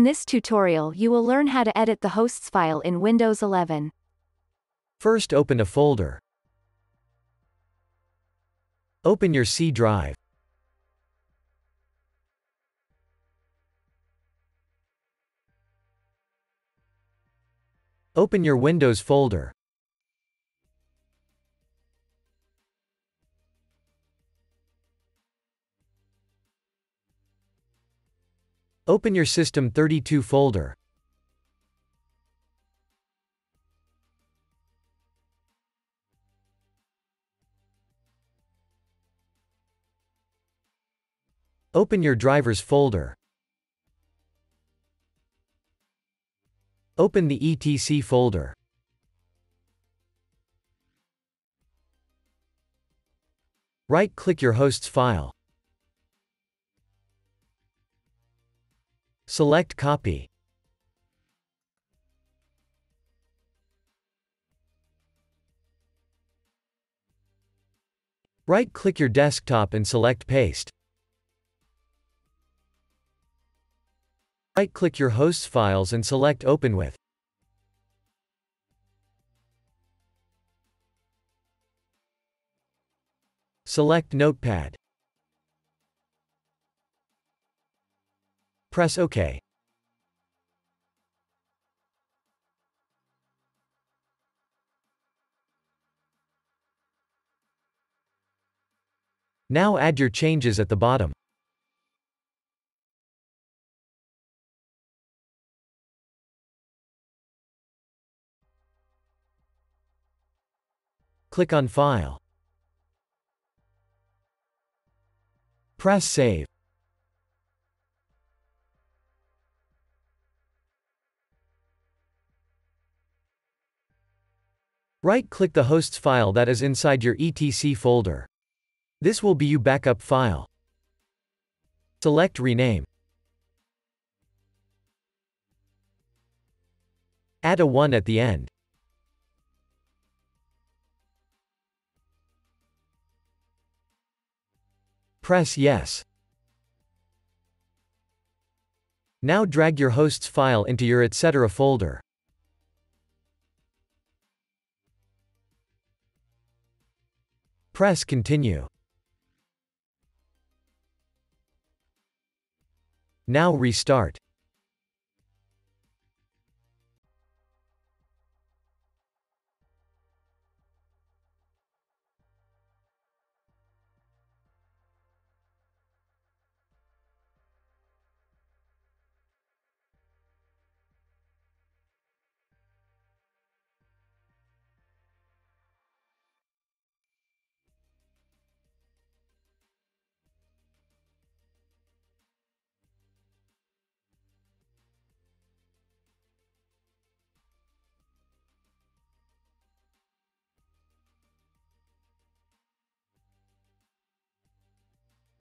In this tutorial you will learn how to edit the hosts file in Windows 11. First open a folder. Open your C drive. Open your Windows folder. Open your System32 folder. Open your drivers folder. Open the ETC folder. Right-click your host's file. Select Copy. Right-click your desktop and select Paste. Right-click your host's files and select Open with. Select Notepad. Press OK. Now add your changes at the bottom. Click on File. Press Save. Right-click the host's file that is inside your etc folder. This will be your backup file. Select Rename. Add a 1 at the end. Press Yes. Now drag your host's file into your etc folder. Press Continue. Now restart.